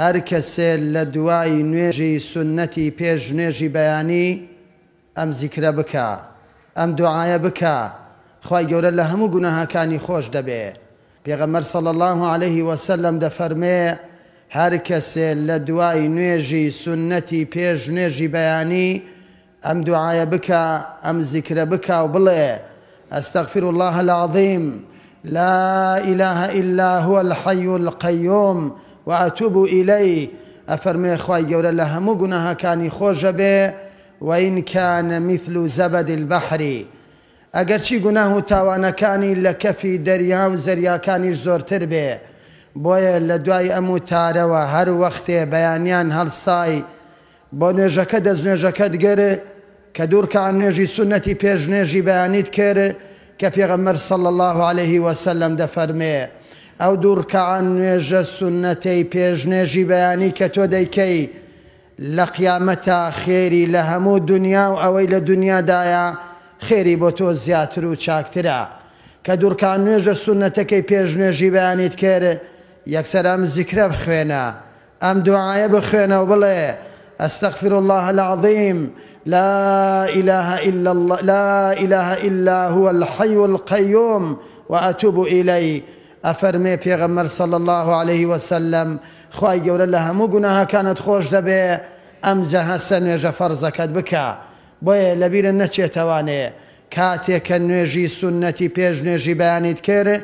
هەر کەسێ لە دوای نوێژی سنەتی پێش نوێژی بەیانی ئەم زیکرە بکە ئەم دوعاە بکە خی گەورە لە هەموو گوناهاکانی خۆش دەبێ پێغەمەر صل الله عليه وسلم دەفەرمێ هەر کەسێ لە دوای نوێژی سنەتی پێش نوێژی بەیانی ئەم دوعاە بکە ئەم زیکرە بکە و بڵێ ئەستەغفر الله العظیم. لا إله إلا هو الحي القيوم وأتوب إليه. أفرمي خواي جورا لها مقنها كان خوش به وإن كان مثل زبد البحر. ئەگەر چی گوناه و تاوانەکانی لە کەفی دەریا و زەریاکانیش زۆرتر بێ بۆیە لە دوای ئەم و تارەوە هەر وەختێ بەیانیان هەڵسای بۆ نوێژەکە دەست نوێژەکەت گەرە کە دوورکان نوێژی سنەتی پێش نوێژی بەیانیت کرد کە پێغەمەر سەڵ الله عليه وسلم دەفەرمێ ئەو دوورکەعان نوێژە سنەتەی پێشنێژی بەیانی کە تۆ دەیکەی لە قیامەتە خێری لە هەموو دنیا و ئەوەی لە دنیادایە خێری بۆ تۆ زیاتر و چاکترە کە دوورکان نوێژە سنەتەکەی پێشنێژی بەیانیت کرد یەکسەر ئەم زیکرە بخوێنە ئەم دوعاە الله العظيم. لا إله إلا الله لا إله إلا هو الحي القيوم وأتوب إليه. ئەفەرمێ پێغەمەر سەڵ الله عليه وسلم خی گەورە لە هەموو گوناهاکانت خۆش دەبێ ئەم جەهەسە نوێژە فەرزەکەت بکە. بۆیە لەبیرە نەچێتەوانێ کاتێکە نوێژی سنەتی پێش نوێژی بەیانیت کرد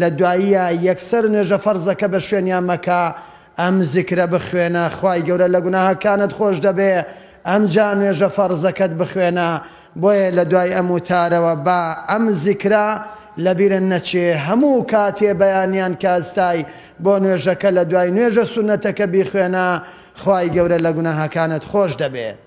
لە دواییە یەکسەر نوێژە فەرزەکە بە شوێنیان مەکە ئەم زیکرە بخوێنە خی گەورە لە گوناهاکانت خۆش دەبێ ئەم جا نوێژە فەرزەکەت بخوێنە. بۆیە لە دوای ئەم وتارەوە با ئەم زیکرا لەبیرە نەچێ هەموو کاتێ بەیانیان کاستای بۆ نوێژەکە لە دوای نوێژە سونەتەکە بیخوێنە خی گەورە لە گوناهاکانت خۆش دەبێت